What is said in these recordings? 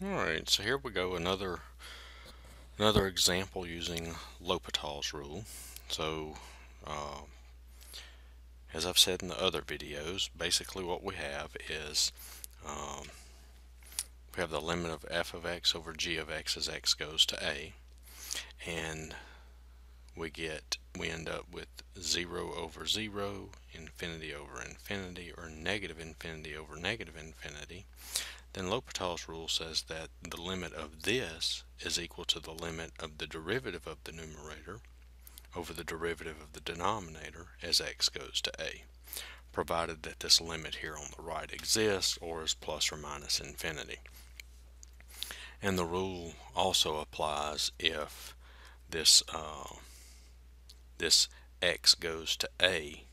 Alright, so here we go, another another example using L'Hopital's rule. So, uh, as I've said in the other videos, basically what we have is um, we have the limit of f of x over g of x as x goes to a, and we get we end up with 0 over 0, infinity over infinity, or negative infinity over negative infinity then L'Hopital's rule says that the limit of this is equal to the limit of the derivative of the numerator over the derivative of the denominator as x goes to a, provided that this limit here on the right exists or is plus or minus infinity. And the rule also applies if this uh, this x goes to a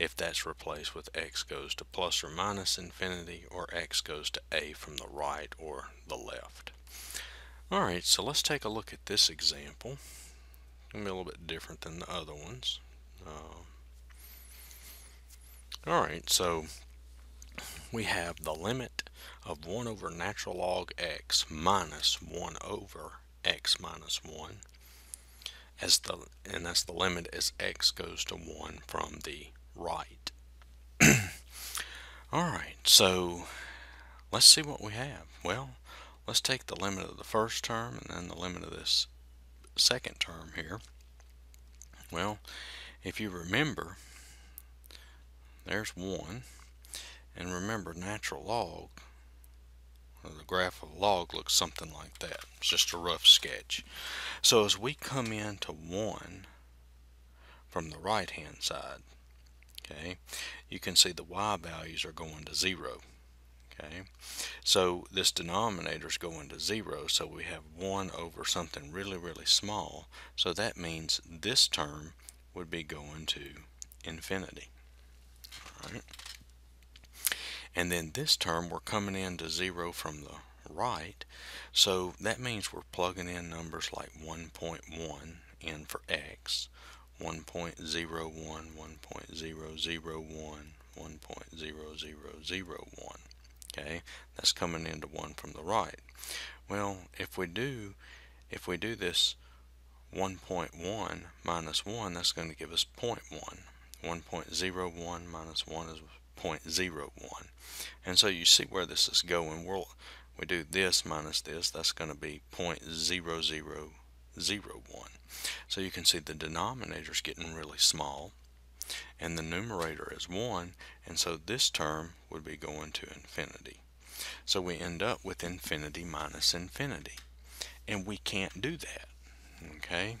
if that's replaced with x goes to plus or minus infinity or x goes to a from the right or the left. Alright, so let's take a look at this example. To be a little bit different than the other ones. Uh, Alright, so we have the limit of 1 over natural log x minus 1 over x minus 1 as the and that's the limit as x goes to 1 from the right. Alright, so let's see what we have. Well, let's take the limit of the first term and then the limit of this second term here. Well, if you remember, there's 1. And remember, natural log, the graph of log looks something like that. It's just a rough sketch. So as we come into 1 from the right hand side, okay you can see the y values are going to zero okay? So this denominator is going to zero so we have 1 over something really really small so that means this term would be going to infinity and then this term we're coming in to zero from the right so that means we're plugging in numbers like 1.1 in for x 1.01, 1.001, 1.0001. Okay, that's coming into 1 from the right. Well, if we do if we do this 1.1 minus 1, that's going to give us 0.1. 1.01 minus 1 is 0.01. And so you see where this is going. We'll, we do this minus this, that's going to be 0.00 0, 1. So you can see the denominator is getting really small and the numerator is 1 and so this term would be going to infinity. So we end up with infinity minus infinity and we can't do that. Okay?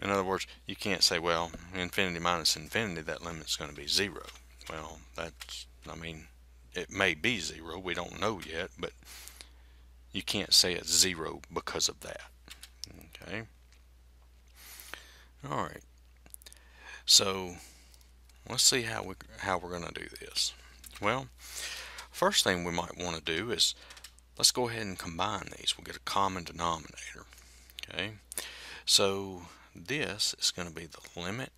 In other words, you can't say, well, infinity minus infinity, that limit's going to be 0. Well, that's, I mean, it may be 0. We don't know yet, but you can't say it's 0 because of that. Okay. All right. So let's see how we how we're going to do this. Well, first thing we might want to do is let's go ahead and combine these. We'll get a common denominator. Okay. So this is going to be the limit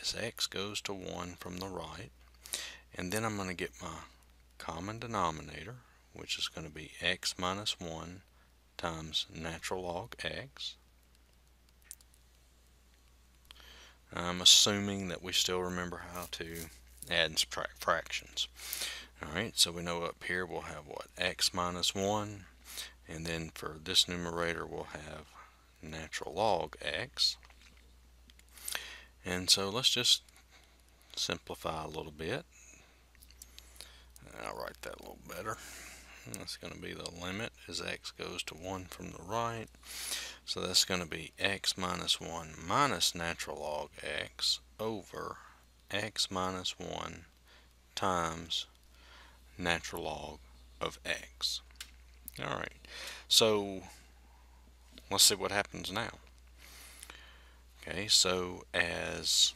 as x goes to 1 from the right. And then I'm going to get my common denominator, which is going to be x minus 1 times natural log x I'm assuming that we still remember how to add and subtract fractions. Alright, so we know up here we'll have what? x minus 1, and then for this numerator we'll have natural log x. And so let's just simplify a little bit. I'll write that a little better. That's going to be the limit as x goes to 1 from the right. So that's going to be x minus 1 minus natural log x over x minus 1 times natural log of x. Alright, so let's see what happens now. Okay, so as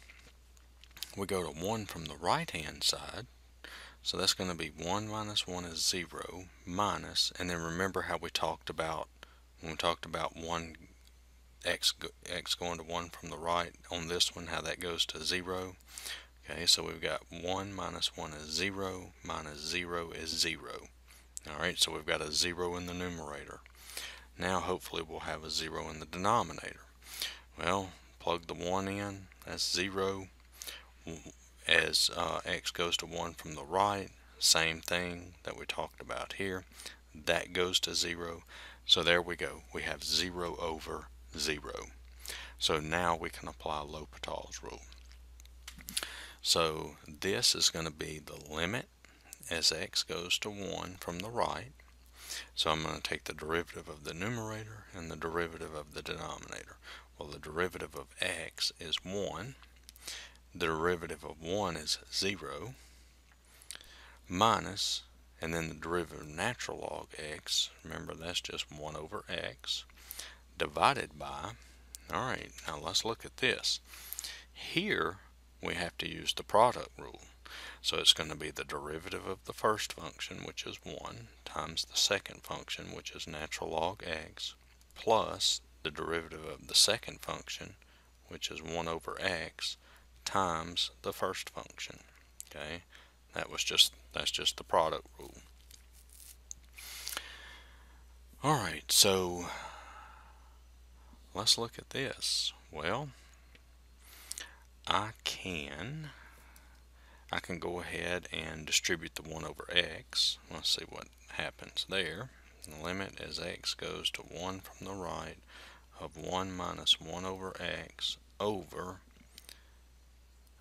we go to 1 from the right hand side, so that's going to be 1 minus 1 is 0 minus, and then remember how we talked about when we talked about 1 x, x going to 1 from the right on this one, how that goes to 0. Okay, so we've got 1 minus 1 is 0, minus 0 is 0. Alright, so we've got a 0 in the numerator. Now hopefully we'll have a 0 in the denominator. Well, plug the 1 in, that's 0. As uh, x goes to 1 from the right, same thing that we talked about here. That goes to 0. So there we go. We have 0 over 0. So now we can apply L'Hopital's rule. So this is going to be the limit as x goes to 1 from the right. So I'm going to take the derivative of the numerator and the derivative of the denominator. Well, the derivative of x is 1. The derivative of 1 is 0 minus, and then the derivative of natural log x, remember that's just 1 over x, divided by, alright, now let's look at this. Here, we have to use the product rule. So it's going to be the derivative of the first function, which is 1, times the second function, which is natural log x, plus the derivative of the second function, which is 1 over x, times the first function. Okay, that was just that's just the product rule. All right, so let's look at this. Well, I can I can go ahead and distribute the 1 over x. Let's see what happens there. The limit as x goes to 1 from the right of 1 minus 1 over x over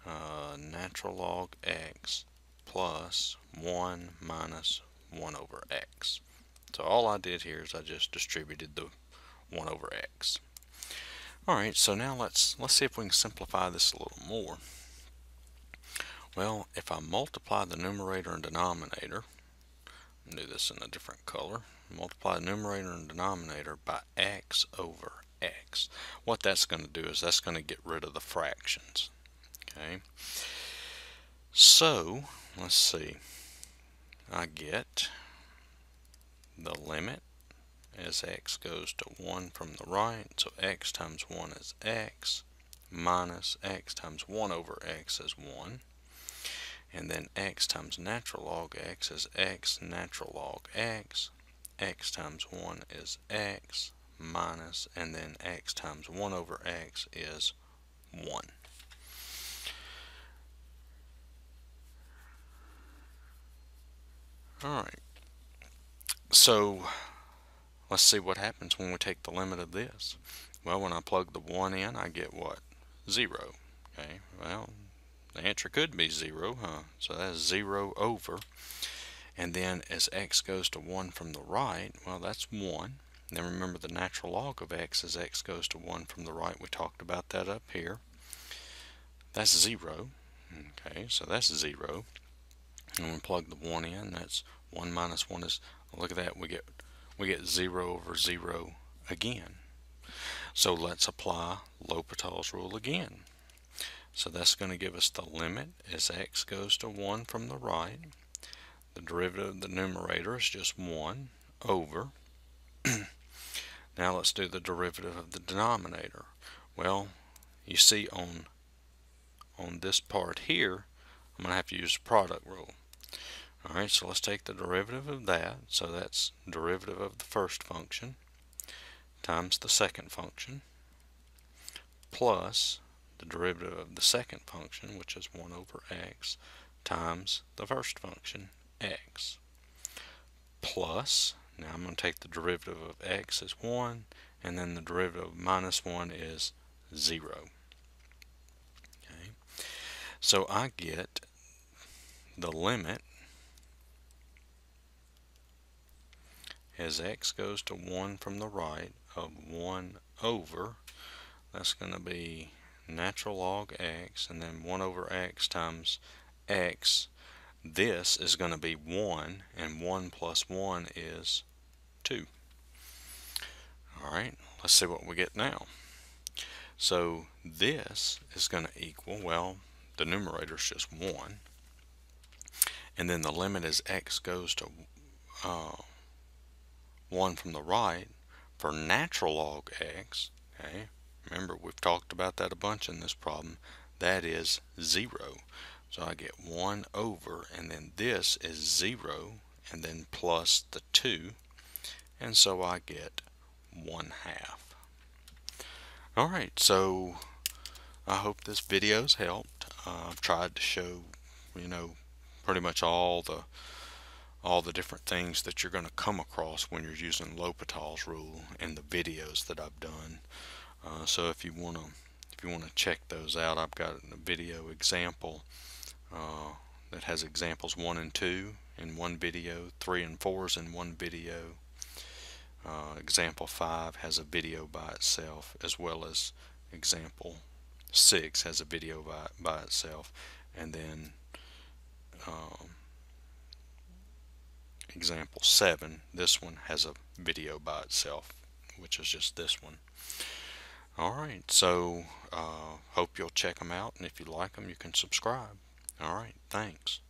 uh, natural log x plus 1 minus 1 over x. So all I did here is I just distributed the 1 over x. Alright, so now let's let's see if we can simplify this a little more. Well, if I multiply the numerator and denominator, do this in a different color, multiply numerator and denominator by x over x. What that's going to do is that's going to get rid of the fractions. Okay. So, let's see. I get the limit as x goes to 1 from the right. So x times 1 is x minus x times 1 over x is 1. And then x times natural log x is x natural log x. x times 1 is x minus, and then x times 1 over x is 1. Alright, so let's see what happens when we take the limit of this. Well, when I plug the 1 in, I get what? 0. Okay, well, the answer could be 0, huh? So that's 0 over. And then as x goes to 1 from the right, well, that's 1. Then remember the natural log of x as x goes to 1 from the right. We talked about that up here. That's 0. Okay, so that's 0. And we plug the 1 in, that's 1 minus 1 is, look at that, we get, we get 0 over 0 again. So let's apply L'Hopital's rule again. So that's going to give us the limit as x goes to 1 from the right. The derivative of the numerator is just 1 over. now let's do the derivative of the denominator. Well, you see on on this part here, I'm going to have to use the product rule. Alright, so let's take the derivative of that. So that's derivative of the first function times the second function plus the derivative of the second function, which is 1 over x, times the first function, x, plus, now I'm going to take the derivative of x as 1, and then the derivative of minus 1 is 0. Okay. So I get the limit as x goes to 1 from the right of 1 over, that's going to be natural log x and then 1 over x times x. This is going to be 1 and 1 plus 1 is 2 alright let's see what we get now. So this is going to equal well the numerator is just 1 and then the limit as x goes to uh, 1 from the right for natural log x okay Remember, we've talked about that a bunch in this problem. That is 0. So I get 1 over, and then this is 0, and then plus the 2 and so I get 1 half. Alright, so I hope this video's helped. Uh, I've tried to show, you know, pretty much all the all the different things that you're going to come across when you're using L'Hopital's rule in the videos that I've done. Uh, so if you want to if you want to check those out, I've got a video example uh, that has examples 1 and 2 in one video, 3 and 4 is in one video. Uh, example 5 has a video by itself as well as example 6 has a video by, by itself and then um, example 7 this one has a video by itself which is just this one. Alright so uh, hope you'll check them out and if you like them you can subscribe. Alright thanks